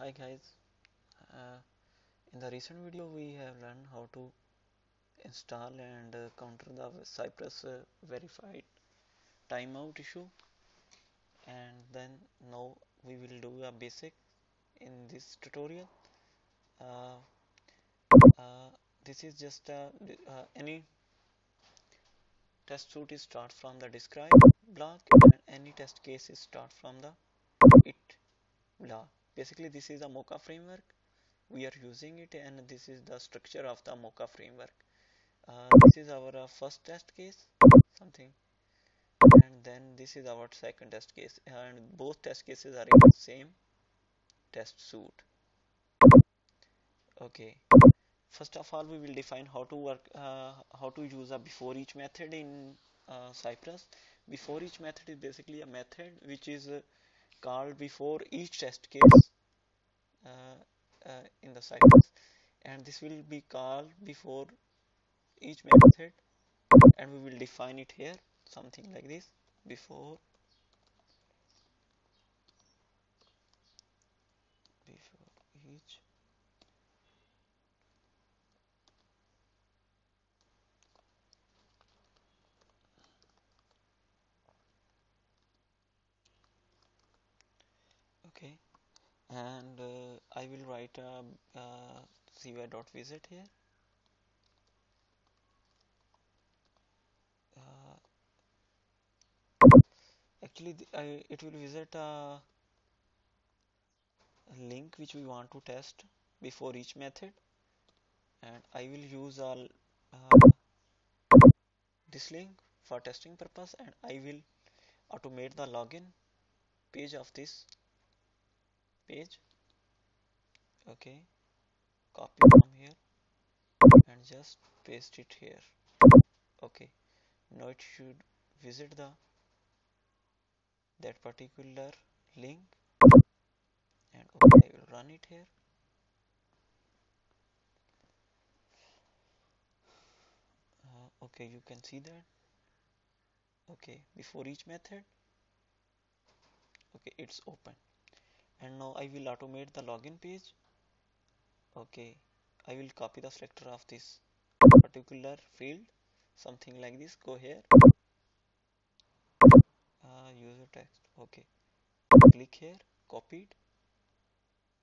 hi guys. Uh, in the recent video we have learned how to install and uh, counter the Cypress uh, verified timeout issue. And then now we will do a basic in this tutorial. Uh, uh, this is just a, uh, any test suite is start from the describe block and any test case is start from the it block basically this is a mocha framework. We are using it and this is the structure of the mocha framework. Uh, this is our uh, first test case something. And then this is our second test case. And both test cases are in the same test suite okay. First of all we will define how to work uh, how to use a before each method in uh, Cypress before each method is basically a method which is uh, called before each test case uh, uh, in the Cypress and this will be called before each method and we will define it here something like this before before each okay and uh, I will write a uh, CY.visit here. Uh, actually I, it will visit a link which we want to test before each method. And I will use all uh, this link for testing purpose. And I will automate the login page of this page. Okay. Copy from here and just paste it here. Okay. Now it should visit the that particular link and okay, I will run it here. Uh, okay you can see that. Okay before each method okay it's open and now I will automate the login page. Okay I will copy the selector of this particular field something like this. Go here. Uh, user text. Okay. Click here. Copy it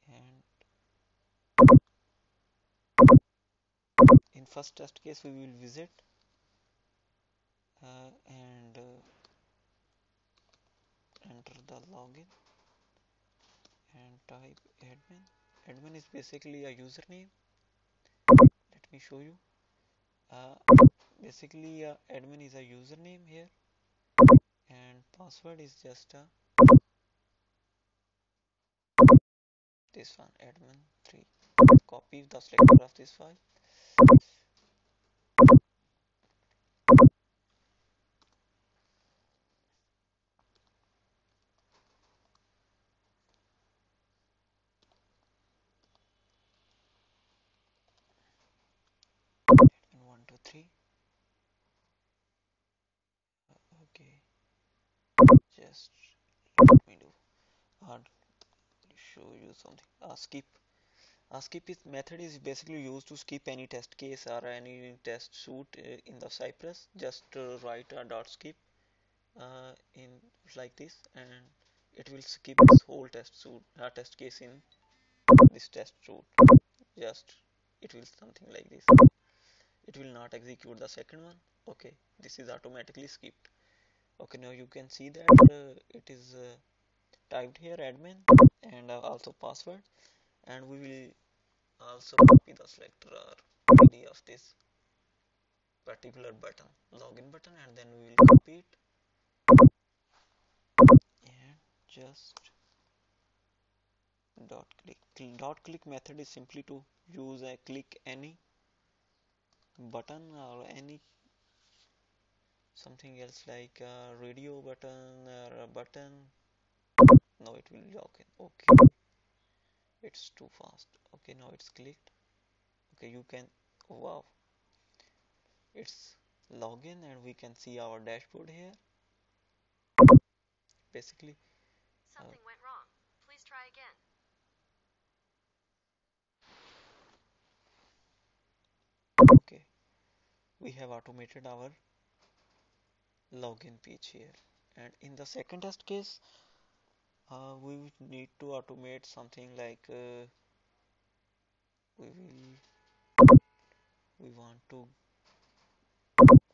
and in first test case we will visit uh, and uh, enter the login and type admin. Admin is basically a username. Let me show you. Uh, basically uh, admin is a username here. And password is just a this one admin 3 copy the selector of this file 3 uh, okay. Just let me do. Uh, show you something. Uh, skip. Uh, skip is method is basically used to skip any test case or any test suite uh, in the Cypress just uh, write a dot skip uh, in like this and it will skip this whole test suite uh, test case in this test suite just it will something like this it will not execute the second one? Okay this is automatically skipped. Okay now you can see that uh, it is uh, typed here admin and uh, also password. And we will also copy the selector or id of this particular button login button and then we will copy it. And just dot click. Dot click method is simply to use a click any button or any something else like radio button or a button? Now it will log in okay. It's too fast. Okay now it's clicked. Okay you can wow. It's login and we can see our dashboard here. Basically uh, Something we have automated our login page here. And in the second test case uh, we need to automate something like uh, we will we want to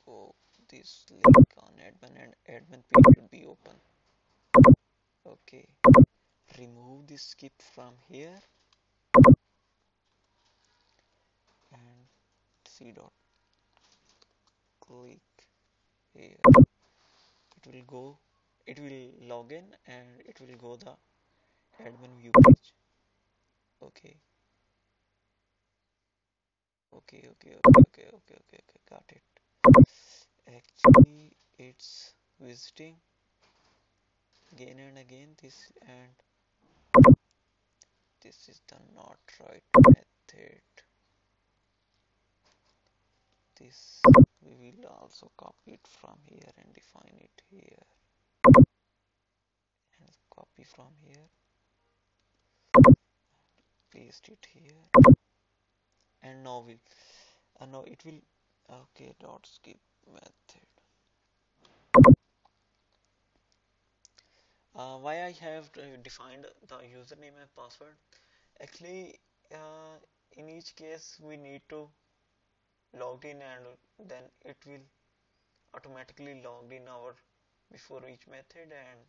go this link on admin and admin page will be open. Okay. Remove this skip from here. And c dot click here. It will go it will log in and it will go the admin view page. Okay. Okay okay okay okay okay okay, got it. Actually it's visiting again and again this and this is the not right method. This we will also copy it from here and define it here. And copy from here. Paste it here. And now will uh, now it will okay dot skip method. Uh, why I have defined the username and password? Actually uh, in each case we need to log in and then it will automatically log in our before each method and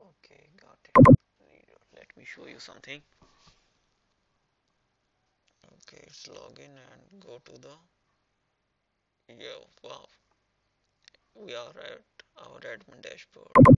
okay got it. Let me show you something. Okay it's login and go to the yeah wow. We are at our admin dashboard